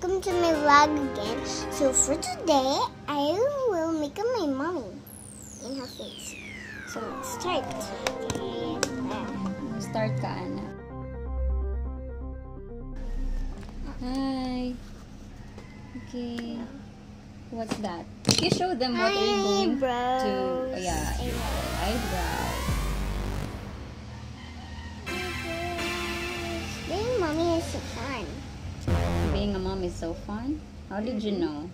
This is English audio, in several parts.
welcome to my vlog again. So for today, I will make up my mommy in her face. So let's start. Start ka, Ana. Hi. Okay. What's that? You show them what are you doing to... Oh, yeah. Eyebrows. Being mommy is so fun Being a mom is so fun. How did you know?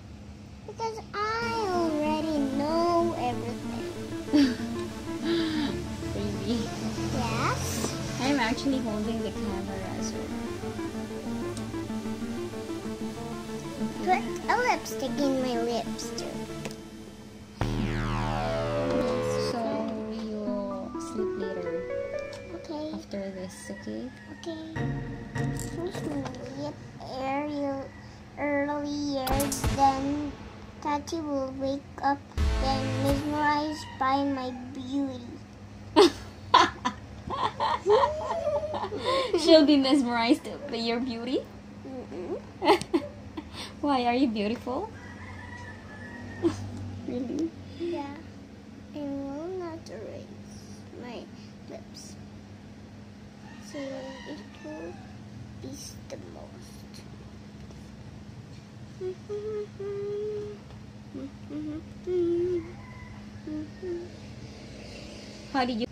because I already know everything. Baby. Yes. I'm actually holding the camera, so... Put a lipstick in my lips too. So, you'll sleep later Okay. after this, okay? Okay. Tati will wake up then mesmerized by my beauty. She'll be mesmerized by your beauty. Mm-mm. Why? Are you beautiful? really? Yeah. I will not erase my lips. So it will be the most. How did you?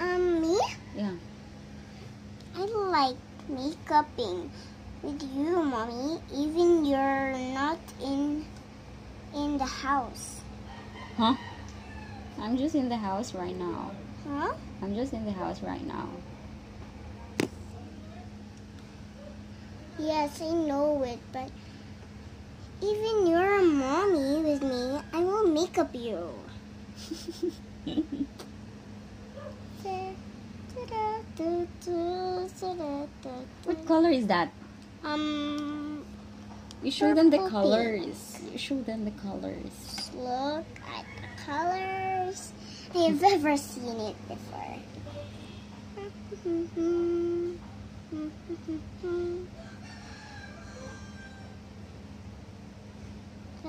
Um, me? Yeah. I like makeuping with you, mommy. Even you're not in in the house, Huh? I'm just in the house right now. huh? I'm just in the house right now. Yes, I know it, but even you're a mommy with me, I will make up you. What color is that? Um, You show them the colors. You show them the colors. look at the colors. I've never seen it before.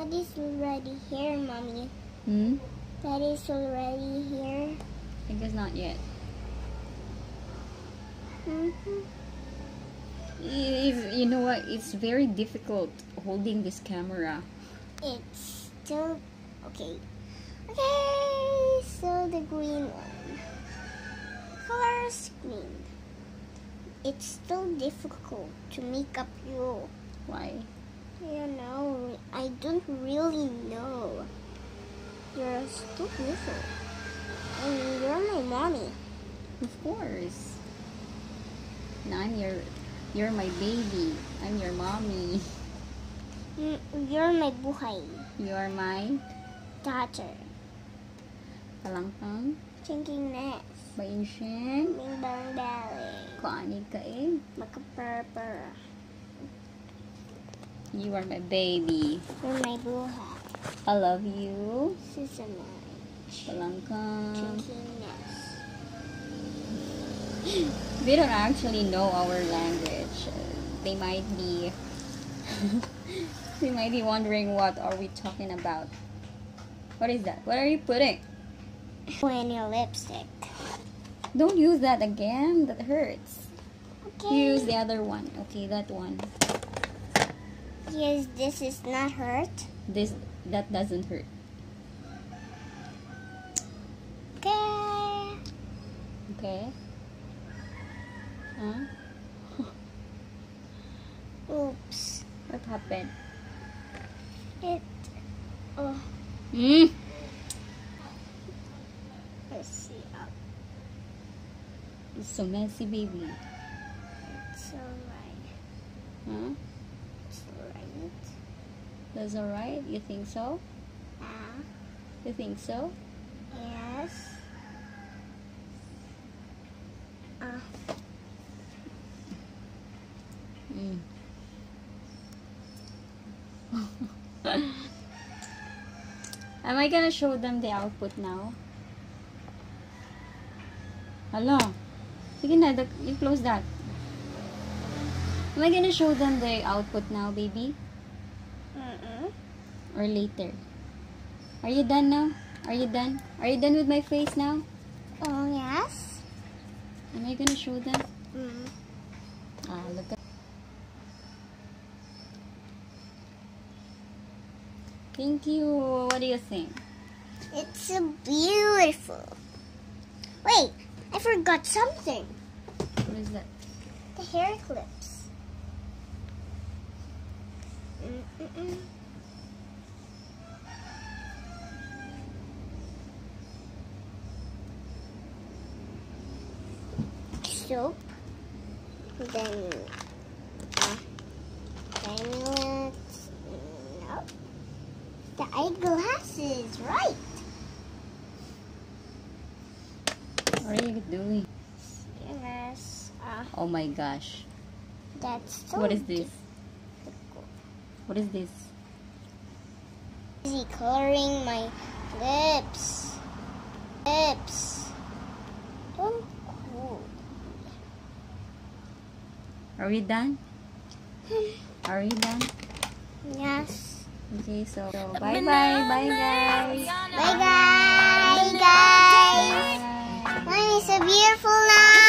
That is already here, mommy. Hmm. That is already here. I think it's not yet. Mhm. If, you know what? It's very difficult holding this camera. It's still okay. Okay, so the green one. Colors green. It's still difficult to make up you. Why? You know, I don't really know. You're still beautiful. And you're my mommy. Of course. And I'm your, you're my baby. I'm your mommy. Mm, You're my buhay. You're my Daughter. palangpang, Chinking nest. bainsyeng, Bing bang belly. kaanid ka eh. Makapurpur. You are my baby. You're my buhay. I love you. Palangkang. Chinking. They don't actually know our language. They might be they might be wondering what are we talking about. What is that? What are you putting? When your lipstick. Don't use that again. That hurts. Okay. Use the other one. Okay, that one. Yes, this is not hurt. This that doesn't hurt. Okay. Okay. Huh? Oops. What happened? It. Oh, Mm. let's see. It's so messy, baby. it's alright. Huh? It's alright. That's alright. You think so? Ah, You think so? yes. Ah, Mm. Am I gonna show them the output now? Hello? Sige na, the- you close that. Am I gonna show them the output now, baby? Mm-mm. Or later? Are you done now? Are you done? Are you done with my face now? Oh, yes. Am I gonna show them? Mm. Ah, look at. Thank you. What do you think? It's so beautiful. Wait, I forgot something. What is that? The hair clips. Soap. Then, uh, then let's, no. The eyeglasses, right. What are you doing? Yes. Uh, Oh my gosh. that's so What is this? What is this? Busy coloring my lips. Lips. Don't cool. Are we done? Are we done? Yes. Okay, so, so bye bye. Bye guys. Bye guys. Guys. Bye. Mine is so beautiful now.